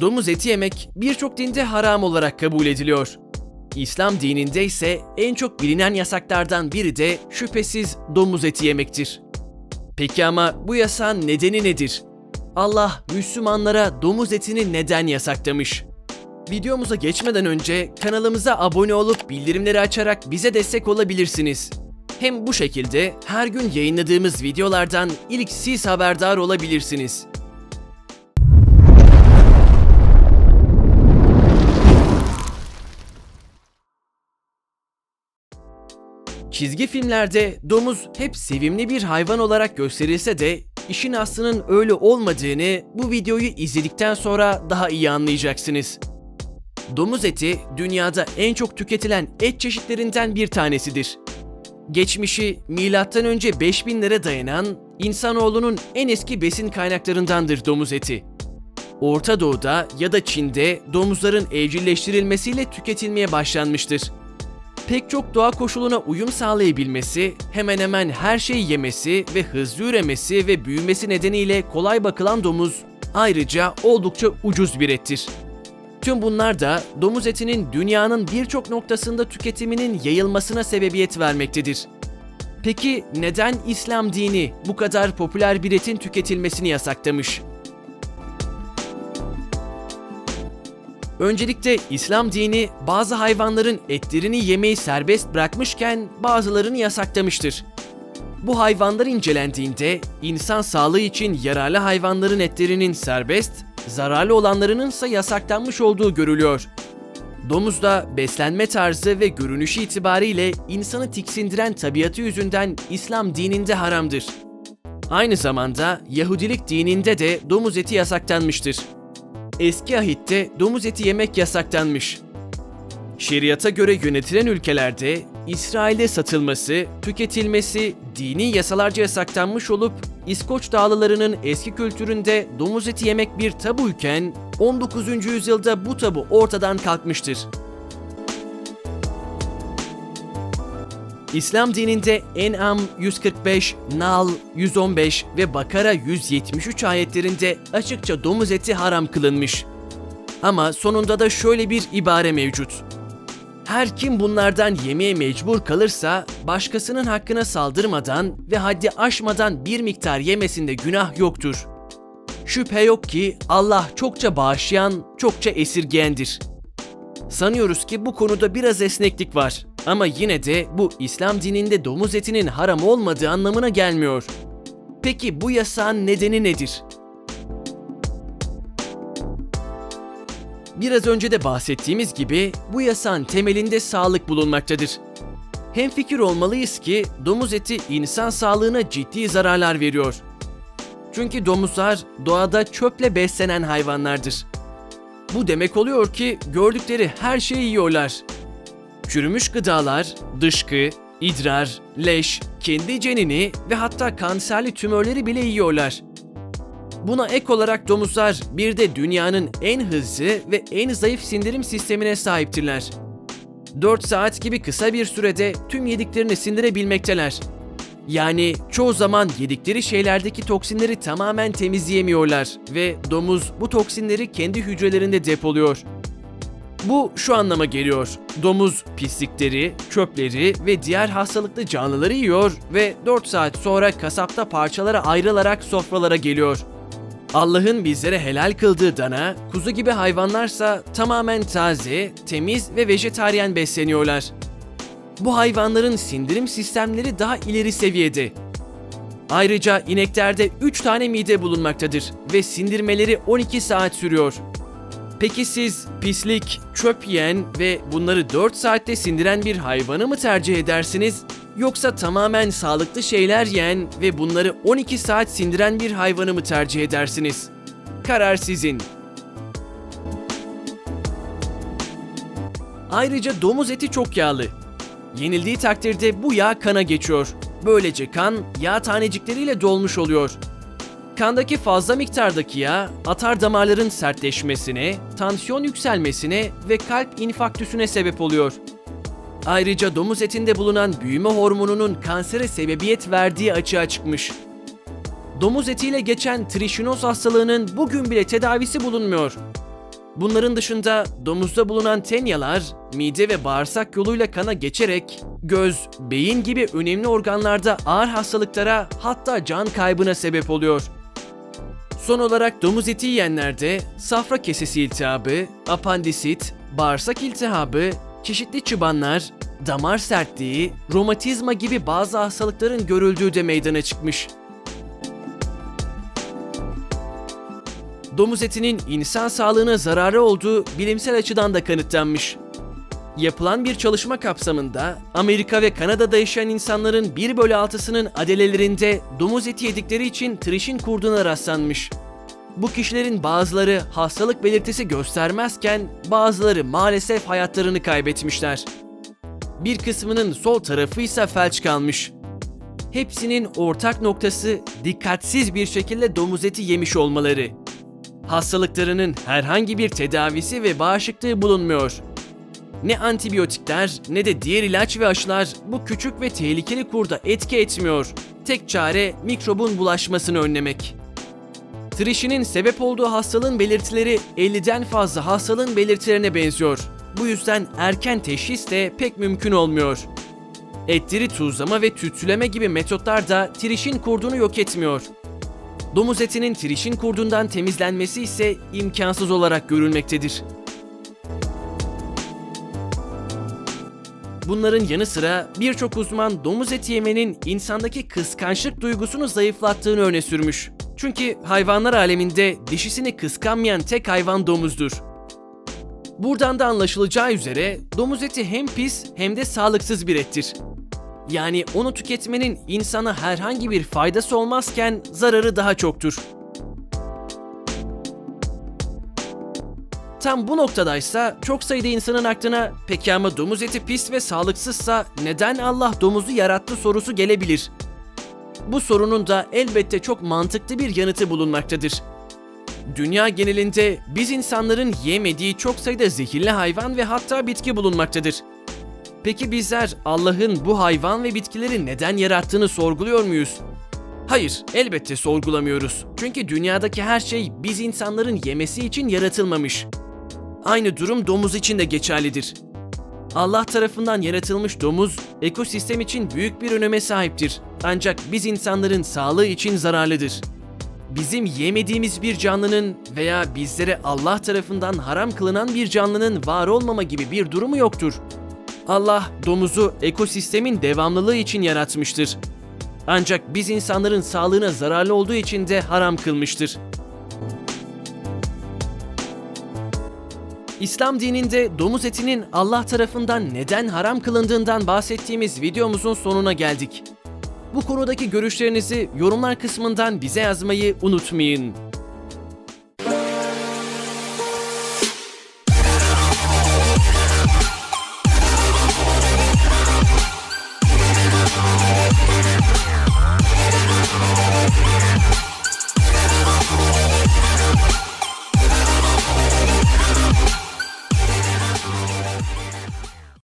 Domuz eti yemek birçok dinde haram olarak kabul ediliyor. İslam dininde ise en çok bilinen yasaklardan biri de şüphesiz domuz eti yemektir. Peki ama bu yasağın nedeni nedir? Allah Müslümanlara domuz etini neden yasaklamış? Videomuza geçmeden önce kanalımıza abone olup bildirimleri açarak bize destek olabilirsiniz. Hem bu şekilde her gün yayınladığımız videolardan ilk siz haberdar olabilirsiniz. Çizgi filmlerde domuz hep sevimli bir hayvan olarak gösterilse de işin aslının öyle olmadığını bu videoyu izledikten sonra daha iyi anlayacaksınız. Domuz eti dünyada en çok tüketilen et çeşitlerinden bir tanesidir. Geçmişi M.Ö. 5000'lere dayanan insanoğlunun en eski besin kaynaklarındandır domuz eti. Orta Doğu'da ya da Çin'de domuzların evcilleştirilmesiyle tüketilmeye başlanmıştır. Pek çok doğa koşuluna uyum sağlayabilmesi, hemen hemen her şeyi yemesi ve hızlı üremesi ve büyümesi nedeniyle kolay bakılan domuz ayrıca oldukça ucuz bir ettir. Tüm bunlar da domuz etinin dünyanın birçok noktasında tüketiminin yayılmasına sebebiyet vermektedir. Peki neden İslam dini bu kadar popüler bir etin tüketilmesini yasaklamış? Öncelikle İslam dini bazı hayvanların etlerini yemeyi serbest bırakmışken bazılarını yasaklamıştır. Bu hayvanlar incelendiğinde insan sağlığı için yararlı hayvanların etlerinin serbest, zararlı olanlarının ise yasaklanmış olduğu görülüyor. Domuz da beslenme tarzı ve görünüşü itibariyle insanı tiksindiren tabiatı yüzünden İslam dininde haramdır. Aynı zamanda Yahudilik dininde de domuz eti yasaklanmıştır. Eski ahitte domuz eti yemek yasaklanmış. Şeriata göre yönetilen ülkelerde İsrail'de satılması, tüketilmesi dini yasalarca yasaklanmış olup İskoç dağlılarının eski kültüründe domuz eti yemek bir tabuyken 19. yüzyılda bu tabu ortadan kalkmıştır. İslam dininde En'am 145, Nal 115 ve Bakara 173 ayetlerinde açıkça domuz eti haram kılınmış. Ama sonunda da şöyle bir ibare mevcut. Her kim bunlardan yemeye mecbur kalırsa başkasının hakkına saldırmadan ve haddi aşmadan bir miktar yemesinde günah yoktur. Şüphe yok ki Allah çokça bağışlayan, çokça esirgeyendir. Sanıyoruz ki bu konuda biraz esneklik var ama yine de bu İslam dininde domuz etinin haram olmadığı anlamına gelmiyor. Peki bu yasağın nedeni nedir? Biraz önce de bahsettiğimiz gibi bu yasağın temelinde sağlık bulunmaktadır. Hem fikir olmalıyız ki domuz eti insan sağlığına ciddi zararlar veriyor. Çünkü domuzlar doğada çöple beslenen hayvanlardır. Bu demek oluyor ki gördükleri her şeyi yiyorlar. Çürümüş gıdalar, dışkı, idrar, leş, kendi cenini ve hatta kanserli tümörleri bile yiyorlar. Buna ek olarak domuzlar bir de dünyanın en hızlı ve en zayıf sindirim sistemine sahiptirler. 4 saat gibi kısa bir sürede tüm yediklerini sindirebilmekteler. Yani çoğu zaman yedikleri şeylerdeki toksinleri tamamen temizleyemiyorlar ve domuz bu toksinleri kendi hücrelerinde depoluyor. Bu şu anlama geliyor. Domuz pislikleri, çöpleri ve diğer hastalıklı canlıları yiyor ve 4 saat sonra kasapta parçalara ayrılarak sofralara geliyor. Allah'ın bizlere helal kıldığı dana, kuzu gibi hayvanlarsa tamamen taze, temiz ve vejetaryen besleniyorlar. Bu hayvanların sindirim sistemleri daha ileri seviyede. Ayrıca ineklerde 3 tane mide bulunmaktadır ve sindirmeleri 12 saat sürüyor. Peki siz pislik, çöp yiyen ve bunları 4 saatte sindiren bir hayvanı mı tercih edersiniz? Yoksa tamamen sağlıklı şeyler yiyen ve bunları 12 saat sindiren bir hayvanı mı tercih edersiniz? Karar sizin. Ayrıca domuz eti çok yağlı. Yenildiği takdirde bu yağ kana geçiyor. Böylece kan yağ tanecikleriyle dolmuş oluyor. Kandaki fazla miktardaki yağ atar damarların sertleşmesine, tansiyon yükselmesine ve kalp infarktüsüne sebep oluyor. Ayrıca domuz etinde bulunan büyüme hormonunun kansere sebebiyet verdiği açığa çıkmış. Domuz etiyle geçen trişinoz hastalığının bugün bile tedavisi bulunmuyor. Bunların dışında domuzda bulunan tenyalar mide ve bağırsak yoluyla kana geçerek göz, beyin gibi önemli organlarda ağır hastalıklara hatta can kaybına sebep oluyor. Son olarak domuz eti yiyenlerde safra kesesi iltihabı, apandisit, bağırsak iltihabı, çeşitli çıbanlar, damar sertliği, romatizma gibi bazı hastalıkların görüldüğü de meydana çıkmış. Domuz etinin insan sağlığına zararı olduğu bilimsel açıdan da kanıtlanmış. Yapılan bir çalışma kapsamında Amerika ve Kanada'da yaşayan insanların 1 bölü 6'sının adelelerinde domuz eti yedikleri için trişin kurduğuna rastlanmış. Bu kişilerin bazıları hastalık belirtisi göstermezken bazıları maalesef hayatlarını kaybetmişler. Bir kısmının sol tarafı ise felç kalmış. Hepsinin ortak noktası dikkatsiz bir şekilde domuz eti yemiş olmaları. Hastalıklarının herhangi bir tedavisi ve bağışıklığı bulunmuyor. Ne antibiyotikler ne de diğer ilaç ve aşılar bu küçük ve tehlikeli kurda etki etmiyor. Tek çare mikrobun bulaşmasını önlemek. Trişinin sebep olduğu hastalığın belirtileri 50'den fazla hastalığın belirtilerine benziyor. Bu yüzden erken teşhis de pek mümkün olmuyor. Etleri tuzlama ve tütsüleme gibi metotlar da trişin kurdunu yok etmiyor. Domuz etinin trişin kurdundan temizlenmesi ise imkansız olarak görülmektedir. Bunların yanı sıra birçok uzman domuz eti yemenin insandaki kıskançlık duygusunu zayıflattığını öne sürmüş. Çünkü hayvanlar aleminde dişisini kıskanmayan tek hayvan domuzdur. Buradan da anlaşılacağı üzere domuz eti hem pis hem de sağlıksız bir ettir. Yani onu tüketmenin insana herhangi bir faydası olmazken zararı daha çoktur. Tam bu noktadaysa çok sayıda insanın aklına peki ama domuz eti pis ve sağlıksızsa neden Allah domuzu yarattı sorusu gelebilir. Bu sorunun da elbette çok mantıklı bir yanıtı bulunmaktadır. Dünya genelinde biz insanların yemediği çok sayıda zehirli hayvan ve hatta bitki bulunmaktadır. Peki bizler Allah'ın bu hayvan ve bitkileri neden yarattığını sorguluyor muyuz? Hayır, elbette sorgulamıyoruz. Çünkü dünyadaki her şey biz insanların yemesi için yaratılmamış. Aynı durum domuz için de geçerlidir. Allah tarafından yaratılmış domuz, ekosistem için büyük bir öneme sahiptir. Ancak biz insanların sağlığı için zararlıdır. Bizim yemediğimiz bir canlının veya bizlere Allah tarafından haram kılınan bir canlının var olmama gibi bir durumu yoktur. Allah domuzu ekosistemin devamlılığı için yaratmıştır. Ancak biz insanların sağlığına zararlı olduğu için de haram kılmıştır. İslam dininde domuz etinin Allah tarafından neden haram kılındığından bahsettiğimiz videomuzun sonuna geldik. Bu konudaki görüşlerinizi yorumlar kısmından bize yazmayı unutmayın.